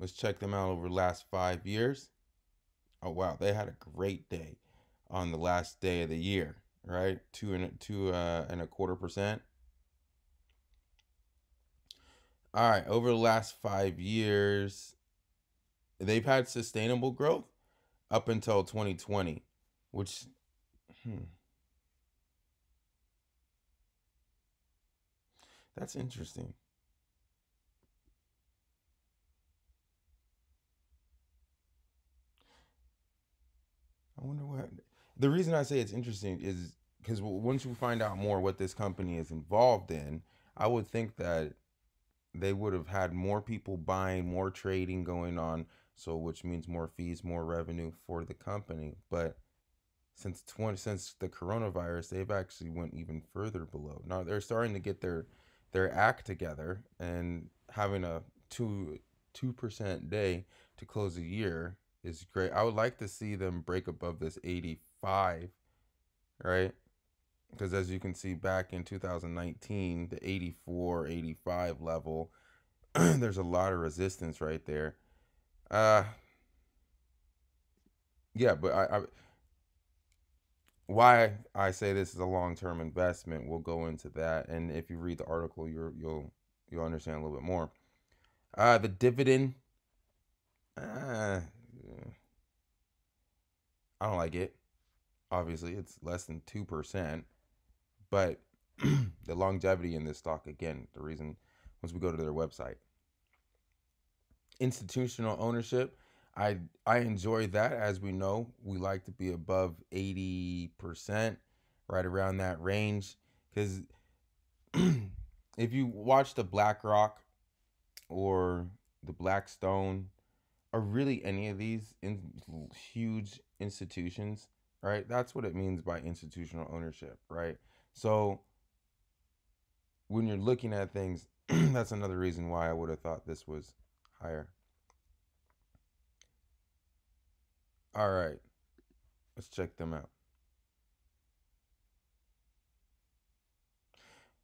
Let's check them out over the last five years. Oh wow, they had a great day on the last day of the year, right? Two and two uh, and a quarter percent. All right, over the last five years, they've had sustainable growth up until 2020, which hmm, that's interesting. I wonder what the reason I say it's interesting is because once you find out more what this company is involved in, I would think that they would have had more people buying, more trading going on, so which means more fees, more revenue for the company. But since 20 since the coronavirus, they've actually went even further below. Now they're starting to get their their act together and having a 2 2% day to close a year is great. I would like to see them break above this 85, right? because as you can see back in 2019 the 84 85 level there's a lot of resistance right there uh yeah but I, I why I say this is a long-term investment we'll go into that and if you read the article you're you'll you'll understand a little bit more uh the dividend uh, I don't like it obviously it's less than 2% but the longevity in this stock, again, the reason once we go to their website. Institutional ownership, I I enjoy that. As we know, we like to be above 80%, right around that range. Because if you watch the BlackRock or the Blackstone or really any of these in huge institutions, right? That's what it means by institutional ownership, right? So when you're looking at things, that's another reason why I would have thought this was higher. All right. Let's check them out.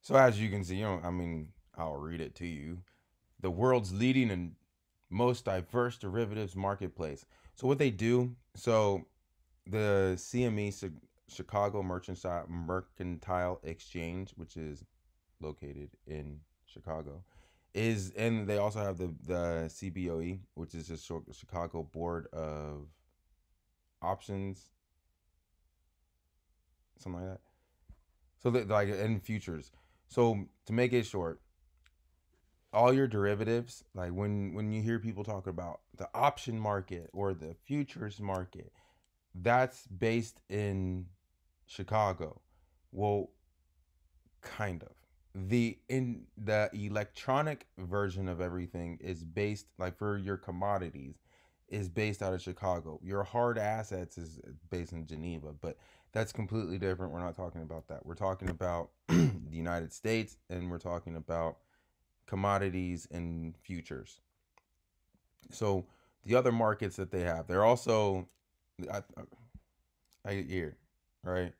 So as you can see, you know, I mean, I'll read it to you. The world's leading and most diverse derivatives marketplace. So what they do, so the CME Chicago Mercantile Mercantile Exchange, which is located in Chicago, is and they also have the the CBOE, which is the Chicago Board of Options, something like that. So like in futures. So to make it short, all your derivatives, like when when you hear people talk about the option market or the futures market, that's based in Chicago. Well, kind of. The in the electronic version of everything is based like for your commodities is based out of Chicago. Your hard assets is based in Geneva, but that's completely different. We're not talking about that. We're talking about the United States and we're talking about commodities and futures. So the other markets that they have, they're also I, I here right?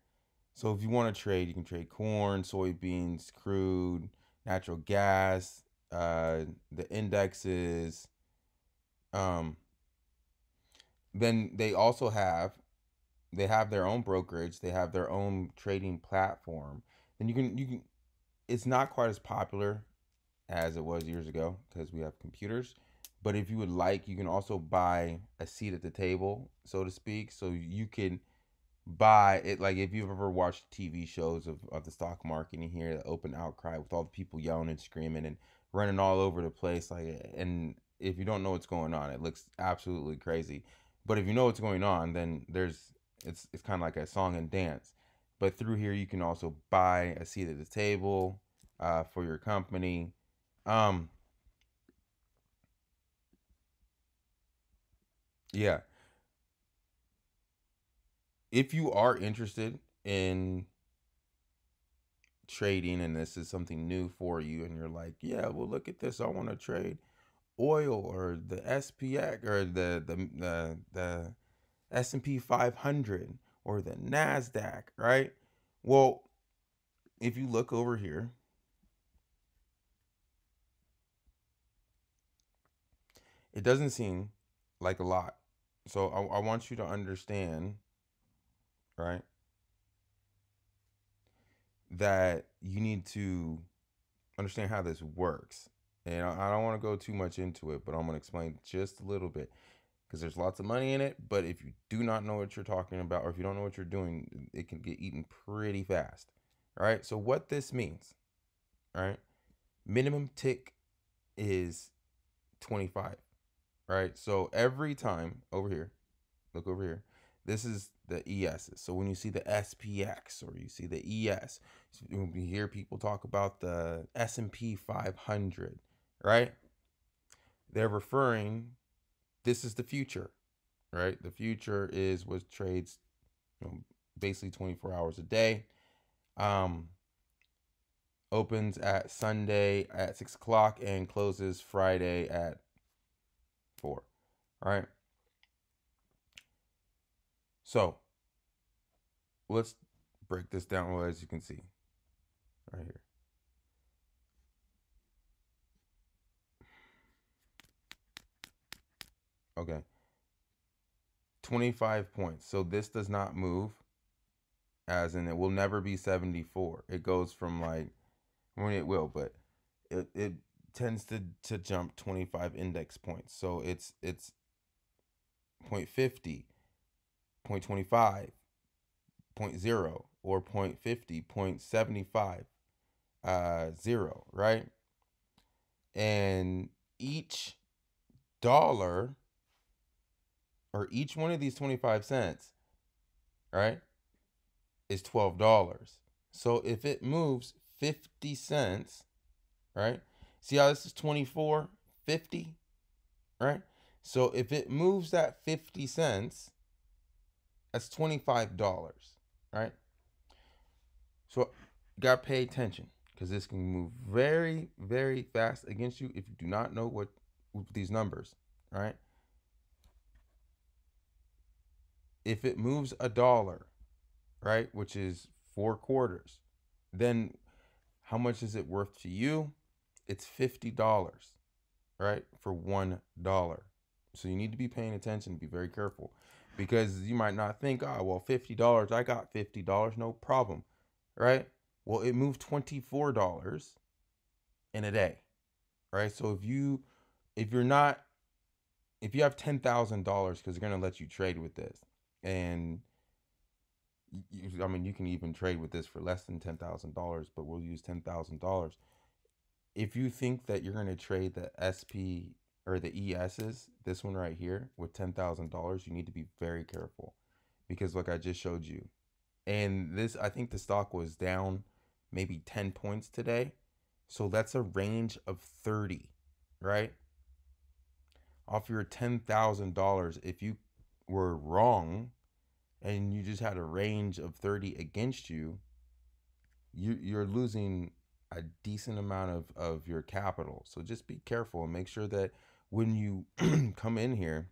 So if you want to trade, you can trade corn, soybeans, crude, natural gas, uh, the indexes. Um, then they also have they have their own brokerage, they have their own trading platform. And you can you can it's not quite as popular as it was years ago because we have computers. But if you would like, you can also buy a seat at the table, so to speak. So you can buy it like if you've ever watched TV shows of, of the stock market and hear the open outcry with all the people yelling and screaming and running all over the place like and if you don't know what's going on it looks absolutely crazy but if you know what's going on then there's it's it's kind of like a song and dance but through here you can also buy a seat at the table uh, for your company um yeah. If you are interested in trading and this is something new for you and you're like yeah well look at this i want to trade oil or the spx or the the the, the s&p 500 or the nasdaq right? Well if you look over here it doesn't seem like a lot. So I, I want you to understand, right? That you need to understand how this works. And I, I don't want to go too much into it, but I'm going to explain just a little bit because there's lots of money in it. But if you do not know what you're talking about, or if you don't know what you're doing, it can get eaten pretty fast. All right. So, what this means, all right, minimum tick is 25. Right. So, every time over here, look over here, this is the ESs. So, when you see the SPX or you see the ES, you hear people talk about the S&P 500, right? They're referring this is the future, right? The future is what trades, you know, basically 24 hours a day. Um, opens at Sunday at six o'clock and closes Friday at four. All right. So let's break this down well as you can see right here. Okay. 25 points. So this does not move as in it will never be 74. It goes from like I mean it will, but it it tends to to jump 25 index points. So it's it's 0.50, 0.25, 0.0 or 0.50, 0.75 uh 0, right? And each dollar or each one of these 25 cents, right, is $12. So if it moves 50 cents, right? See how this is 24, 50, right? So if it moves that 50 cents, that's $25, right? So you got to pay attention because this can move very, very fast against you if you do not know what these numbers, right? if it moves a dollar, right, which is four quarters, then how much is it worth to you? It's $50, right, for $1. So you need to be paying attention, be very careful because you might not think, oh, well, $50, I got $50, no problem, right? Well, it moved $24 in a day, right? So if you, if you're not, if you have $10,000, because they're going to let you trade with this, and you, I mean, you can even trade with this for less than ten thousand dollars, but we'll use ten thousand dollars. If you think that you're going to trade the SP or the ESs, this one right here, with ten thousand dollars, you need to be very careful, because like I just showed you, and this I think the stock was down maybe ten points today, so that's a range of thirty, right? Off your ten thousand dollars, if you were wrong and you just had a range of 30 against you, you you're losing a decent amount of, of your capital. So just be careful and make sure that when you come in here,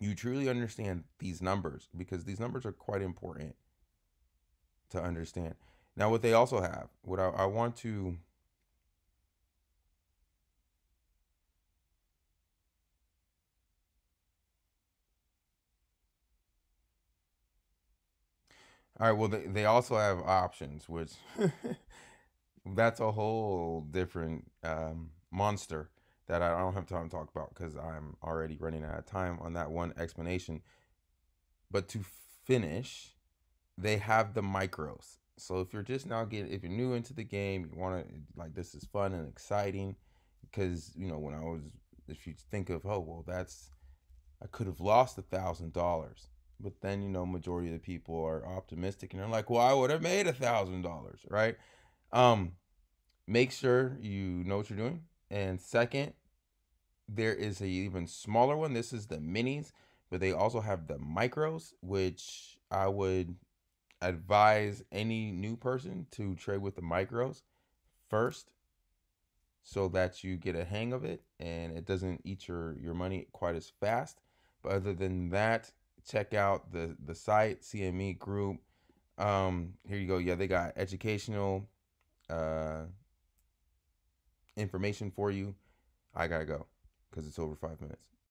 you truly understand these numbers because these numbers are quite important to understand. Now, what they also have, what I, I want to All right. Well, they, they also have options, which that's a whole different um, monster that I don't have time to talk about because I'm already running out of time on that one explanation. But to finish, they have the micros. So if you're just now getting, if you're new into the game, you want to like this is fun and exciting because you know when I was, if you think of oh well that's I could have lost a thousand dollars but then, you know, majority of the people are optimistic and they're like, well, I would have made a thousand dollars, right? Um, make sure you know what you're doing. And second, there is a even smaller one. This is the minis, but they also have the micros, which I would advise any new person to trade with the micros first so that you get a hang of it and it doesn't eat your your money quite as fast. But other than that, check out the the site CME Group. Um, here you go. Yeah, they got educational uh, information for you. I gotta go because it's over five minutes.